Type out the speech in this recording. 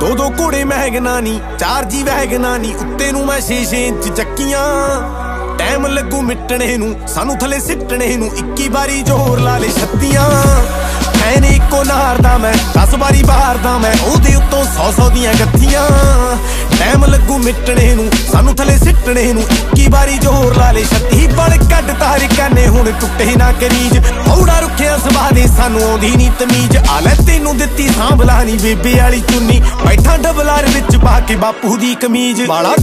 ਦੋ ਦੋ ਕੋੜੇ ਮਹਿਗਨਾ ਨਹੀਂ ਚਾਰ ਜੀ ਵਹਿਗਨਾ ਨਹੀਂ ਉੱਤੇ ਨੂੰ ਮੈਂ ਸ਼ੀਸ਼ੇ ਇੰਚ ਚੱਕੀਆਂ। ਟਾਈਮ ਲੱਗੂ ਮਿੱਟਣੇ ਨੂੰ, ਸਾਨੂੰ ਥੱਲੇ ਸਿੱਟਣੇ ਨੂੰ 21 ਵਾਰੀ ਜ਼ੋਰ ਲਾ ਲੈ ਛੱਤੀਆਂ। ਐਨੇ ਇੱਕੋ ਨਾਰਦਾ ਮੈਂ, ਦਸ ਵਾਰੀ ਬਾਹਰਦਾ ਮੈਂ, ਉਹਦੇ ਉੱਤੋਂ 100 100 ਦੀਆਂ ਗੱਥੀਆਂ। ਟਾਈਮ ਲੱਗੂ ਮਿੱਟਣੇ ਨੂੰ, ਸਾਨੂੰ ਥੱਲੇ ਸਿੱਟਣੇ ਨੂੰ 21 ਵਾਰੀ ਜ਼ੋਰ ਲਾ ਲੈ ਛੱਤੀ। ਬੜ ਕੱਢ ਤਾਰ ਕਾਨੇ, ਹੁਣ ਟੁੱਟੇ ਨਾ ਕਰੀਜ। ਹੌੜਾ ਰੁੱਖੇ ਸਵਾਹ ਸਾਨੂੰ ਆਉਂਦੀ ਨਹੀਂ ਤਮੀਜ਼। ਆ ਲੈ ਤੈਨੂੰ ਦਿੱਤੀ ਸਾਂਭਲਾ ਨਹੀਂ ਬੇਬੇ ਵਾਲੀ ਚੁੰਨੀ। ਬੈਠਾ ਡਬਲਾਰ ਵਿੱਚ ਪਾ ਕੇ ਬਾਪੂ ਦੀ ਕਮੀਜ਼। ਵਾਲਾ